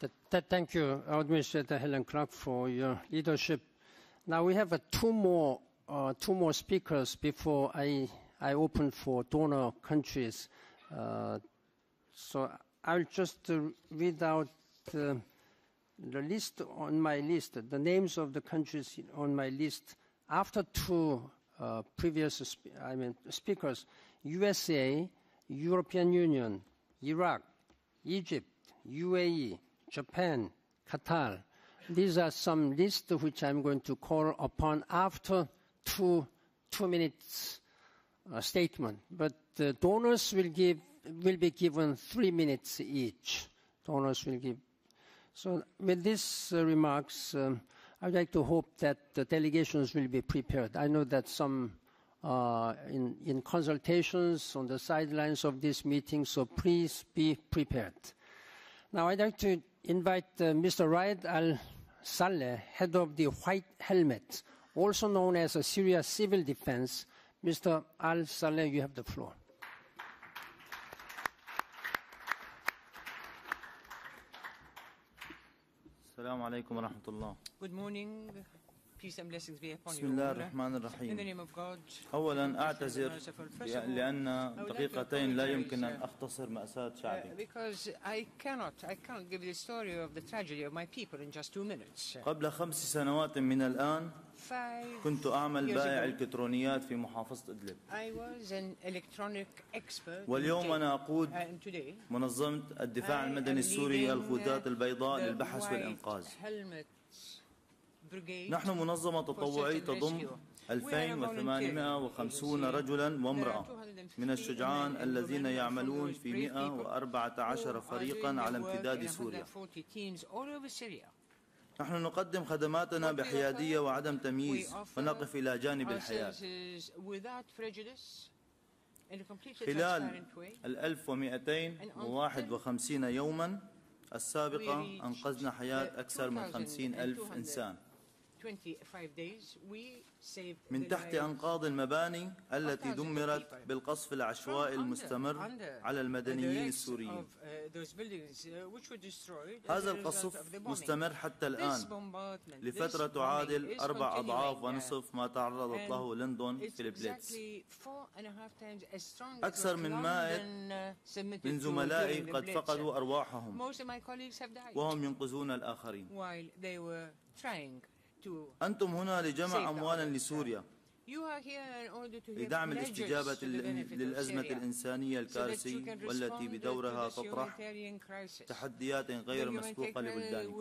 Th- th- Thank you, Administrator Helen Clark, for your leadership. Now we have uh, two more two more speakers before I open for donor countries. Uh, so I'll just uh, read out the list on my list, the names of the countries on my list after two previous spe- I mean speakers: USA, European Union, Iraq, Egypt, UAE, Japan, Qatar. These are some lists which I'm going to call upon after two two minutes uh, statement. But the donors will give will be given three minutes each. Donors will give. So with these uh, remarks, um, I'd like to hope that the delegations will be prepared. I know that some uh, in, in consultations on the sidelines of this meeting, so please be prepared. Now I'd like to invite uh, Mr. Raed Al Saleh, head of the White Helmets, also known as Syria Civil Defense. Mr. Al Saleh, you have the floor. Good morning, بسم الله الرحمن الرحيم أولا أعتذر لأن دقيقتين لا يمكن أن أختصر مأساة شعبي. قبل خمس سنوات من الآن كنت أعمل بائع الكترونيات في محافظة إدلب. واليوم أنا أقود منظمة الدفاع المدني السوري الخدات البيضاء للبحث والإنقاذ. نحن منظمة تطوعي تضم 2850 رجلا وامرأة. من الشجعان الذين يعملون في 114 فريقا على امتداد سوريا. نحن نقدم خدماتنا بحيادية وعدم تمييز. ونقف إلى جانب الحياة. خلال ال 1251 يوما السابقة أنقذنا حياة أكثر من 50 ألف إنسان. من تحت أنقاض المباني التي دمرت بالقصف العشوائي المستمر على المدنيين السوريين. هذا القصف مستمر حتى الآن. لفترة تعادل أربع أضعاف ونصف ما تعرضت له لندن في البليتس أكثر من مائة من زملائي قد فقدوا أرواحهم. وهم ينقذون الآخرين. Trying. أنتم هنا لجمع أموال لسوريا. لدعم الاستجابة للأزمة الإنسانية الكارثية والتي بدورها تطرح تحديات غير مسبوقة لبلدانكم.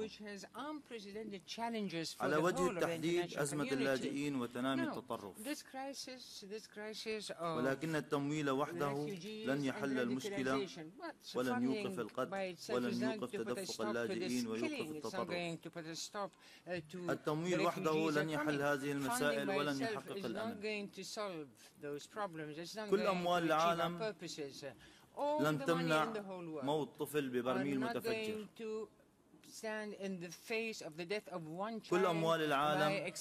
على وجه التحديد أزمة اللاجئين وتنامي التطرف. ولكن التمويل وحده لن يحل المشكلة ولن يوقف القتل ولن يوقف تدفق اللاجئين ويوقف التطرف. التمويل وحده لن يحل هذه المسائل ولن يحقق الأمن كل أموال العالم لن تمنع موت طفل ببرميل متفجر. كل أموال العالم.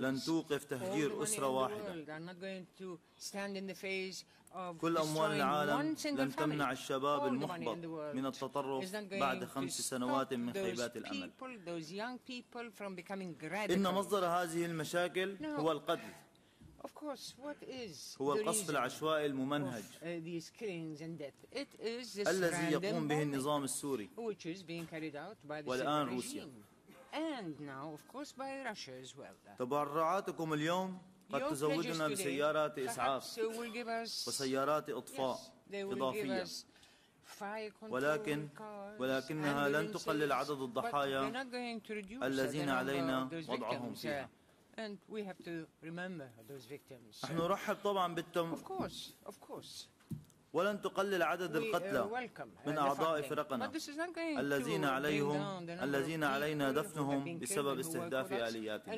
لن توقف تهجير أسرة واحدة world are not going to stand in the face of كل أموال destroying العالم one single لن. تمنع الشباب المحبط in the world من التطرف is not going بعد to خمس سنوات من خيبات الأمل إن. مصدر هذه المشاكل. هو القتل هو القصف العشوائي الممنهج الذي يقوم به النظام السوري. والآن روسيا. تبرعاتكم اليوم قد تزودنا بسيارات إسعاف وسيارات إطفاء إضافية. ولكن ولكنها لن تقلل عدد الضحايا الذين علينا وضعهم فيها. نحن نرحب طبعا بالتم of course, of course. ولن تقلل عدد القتلى من أعضاء فرقنا. الذين عليهم الذين علينا دفنهم بسبب استهداف آلياتنا.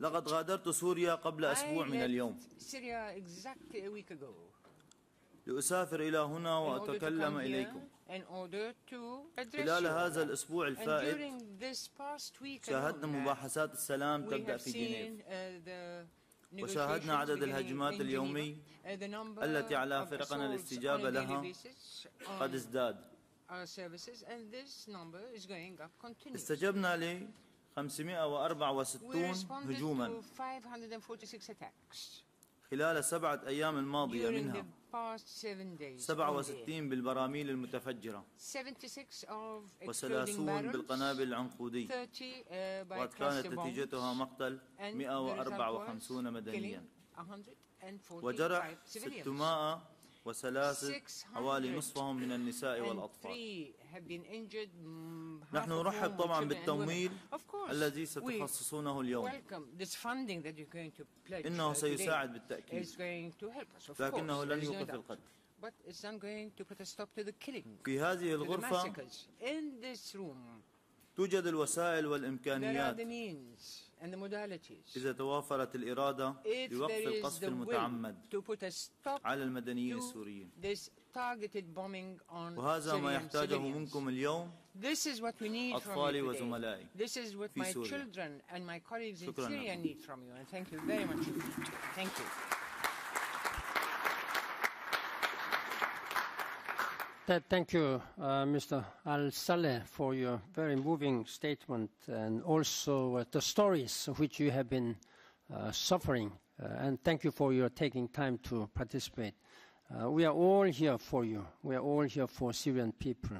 لقد غادرت سوريا قبل أسبوع من اليوم. لأسافر إلى هنا وأتكلم إليكم. خلال هذا الأسبوع الفائت شاهدنا مباحثات السلام تبدأ في جنيف. وشاهدنا عدد الهجمات اليومي التي على فرقنا الاستجابة لها قد ازداد. استجبنا ل 564 هجوما. خلال سبعة أيام الماضية منها. 67 بالبراميل المتفجرة. و30 بالقنابل العنقودية. وكانت نتيجتها مقتل 154 مدنيا. وجرح 600 وثلاثة حوالي نصفهم من النساء والأطفال. نحن نرحب طبعا بالتمويل الذي ستخصصونه اليوم. إنه سيساعد بالتأكيد. لكنه لن يوقف القتل. في هذه الغرفة توجد الوسائل والإمكانيات. And the modalities. إذا توافرت الإرادة لوقف القصف المتعمد على المدنيين السوريين وهذا ما يحتاجه. منكم اليوم This is what we need from أطفالي. وزملائي This is what my children and my colleagues in Syria need from you. And thank you very much. Thank you. Thank you, uh, Mr. Al Saleh, for your very moving statement and also uh, the stories which you have been uh, suffering. And thank you for your taking time to participate. We are all here for you. We are all here for Syrian people.